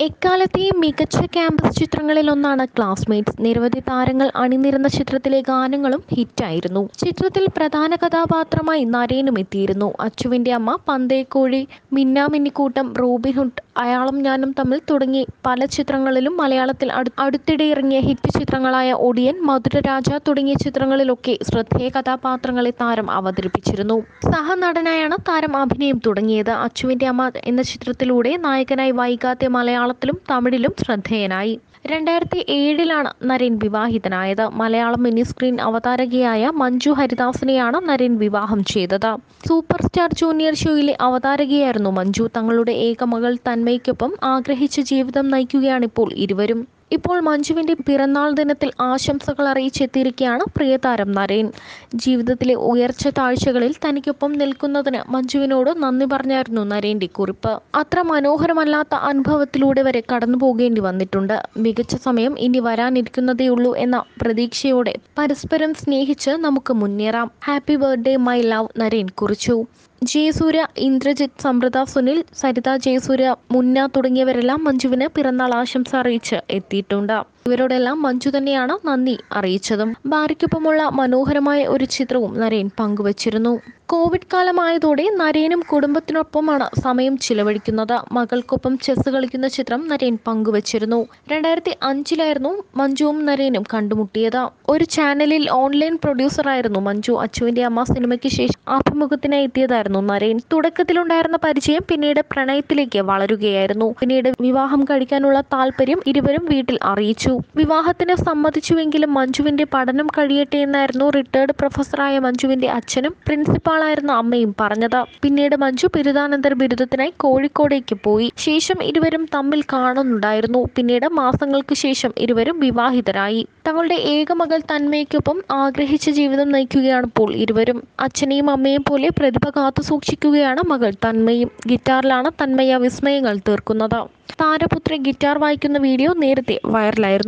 എക്കാലത്തെയും മികച്ച campus ചിത്രങ്ങളിലൊന്നാണ് classmates. നിരവധി താരങ്ങൾ അണിനിരന്ന ചിത്രത്തിലെ ഗാനങ്ങളും ഹിറ്റായിരുന്നു. ചിത്രത്തിൽ പ്രധാന കഥാപാത്രമായി നരേനും എത്തിയിരുന്നു. അച്ചുവിന്റെ അമ്മ പന്തേക്കോഴി മിന്നാമിന്നിക്കൂട്ടം റോബിൻഹുഡ് അയാളും ഞാനും തമ്മിൽ തുടങ്ങി പല ചിത്രങ്ങളിലും മലയാളത്തിൽ അടുത്തിടെ ഇറങ്ങിയ ഹിറ്റ് ചിത്രങ്ങളായ ഒടിയൻ മധുരരാജ തുടങ്ങിയ ചിത്രങ്ങളിലൊക്കെ ശ്രദ്ധേയ കഥാപാത്രങ്ങളെ താരം അവതരിപ്പിച്ചിരുന്നു. സഹനടനായാണ് താരം അഭിനയം തുടങ്ങിയത്. അച്ചുവിന്റെ അമ്മ എന്ന ചിത്രത്തിലൂടെ നായകനായി വൈകാതെ മലയാളത്തിലും തമിഴിലും ശ്രദ്ധേയനായി. രണ്ടായിരത്തി ഏഴിലാണ് നരേൻ വിവാഹിതനായത്. മലയാളം മിനി സ്ക്രീൻ അവതാരകയായ മഞ്ജു ഹരിദാസിനെയാണ് നരേൻ വിവാഹം ചെയ്തത്. സൂപ്പർ സ്റ്റാർ ജൂനിയർ ഷോയിലെ അവതാരകയായിരുന്നു മഞ്ജു. തങ്ങളുടെ ഏകമകൾ തന്മയ്ക്കൊപ്പം ആഗ്രഹിച്ച ജീവിതം നയിക്കുകയാണിപ്പോൾ ഇരുവരും. ഇപ്പോൾ മഞ്ജുവിന്റെ പിറന്നാൾ ദിനത്തിൽ ആശംസകൾ അറിയിച്ചെത്തിയിരിക്കുകയാണ് പ്രിയതാരം നരേൻ. ജീവിതത്തിലെ ഉയർച്ച താഴ്ചകളിൽ തനിക്കൊപ്പം നിൽക്കുന്നതിന് മഞ്ജുവിനോട് നന്ദി പറഞ്ഞായിരുന്നു നരേന്റെ കുറിപ്പ്. അത്ര മനോഹരമല്ലാത്ത അനുഭവത്തിലൂടെ വരെ കടന്നു പോകേണ്ടി വന്നിട്ടുണ്ട്. മികച്ച സമയം ഇനി വരാനിരിക്കുന്നതേയുള്ളൂ എന്ന പ്രതീക്ഷയോടെ പരസ്പരം സ്നേഹിച്ച് നമുക്ക് മുന്നേറാം. Happy birthday my love Naren കുറിച്ചു. ജയസൂര്യ ഇന്ദ്രജിത്ത് സമൃത സുനിൽ സരിത ജയസൂര്യ മുന്ന തുടങ്ങിയവരെല്ലാം മഞ്ജുവിന് പിറന്നാൾ ആശംസ അറിയിച്ച് എത്തിയിട്ടുണ്ട്. ഇവരോടെല്ലാം മഞ്ജു തന്നെയാണ് നന്ദി അറിയിച്ചതും. ഭാര്യയ്ക്കൊപ്പമുള്ള മനോഹരമായ ഒരു ചിത്രവും നരേൻ പങ്കുവച്ചിരുന്നു. കോവിഡ് കാലമായതോടെ നരേനും കുടുംബത്തിനൊപ്പമാണ് സമയം ചിലവഴിക്കുന്നത്. മകൾക്കൊപ്പം ചെസ് കളിക്കുന്ന ചിത്രം നരേൻ പങ്കുവച്ചിരുന്നു. രണ്ടായിരത്തി അഞ്ചിലായിരുന്നു മഞ്ജുവും നരേനും കണ്ടുമുട്ടിയത്. ഒരു ചാനലിൽ ഓൺലൈൻ പ്രൊഡ്യൂസറായിരുന്നു മഞ്ജു. അച്ചുവിന്റെ അമ്മ സിനിമയ്ക്ക് ശേഷം അഭിമുഖത്തിനായി എത്തിയതായിരുന്നു നരേൻ. തുടക്കത്തിലുണ്ടായിരുന്ന പരിചയം പിന്നീട് പ്രണയത്തിലേക്ക് വളരുകയായിരുന്നു. പിന്നീട് വിവാഹം കഴിക്കാനുള്ള താല്പര്യം ഇരുവരും വീട്ടിൽ അറിയിച്ചു. വിവാഹത്തിന് സമ്മതിച്ചുവെങ്കിലും മഞ്ജുവിന്റെ പഠനം കഴിയട്ടെ എന്നായിരുന്നു റിട്ടയർഡ് പ്രൊഫസറായ മഞ്ജുവിന്റെ അച്ഛനും പ്രിൻസിപ്പാളായിരുന്ന അമ്മയും പറഞ്ഞത്. പിന്നീട് മഞ്ജു ബിരുദാനന്തര ബിരുദത്തിനായി കോഴിക്കോടേക്ക് പോയി. ശേഷം ഇരുവരും തമ്മിൽ കാണുന്നുണ്ടായിരുന്നു. പിന്നീട് മാസങ്ങൾക്ക് ശേഷം ഇരുവരും വിവാഹിതരായി. തങ്ങളുടെ ഏക മകൾ തന്മയ്ക്കൊപ്പം ആഗ്രഹിച്ച ജീവിതം നയിക്കുകയാണ് ഇപ്പോൾ ഇരുവരും. അച്ഛനെയും അമ്മയെയും പോലെ പ്രതിഭ കാത്തു സൂക്ഷിക്കുകയാണ് മകൾ തന്മയും. ഗിറ്റാറിലാണ് തന്മയ വിസ്മയങ്ങൾ തീർക്കുന്നത്. താരപുത്രി ഗിറ്റാർ വായിക്കുന്ന വീഡിയോ നേരത്തെ വൈറലായിരുന്നു.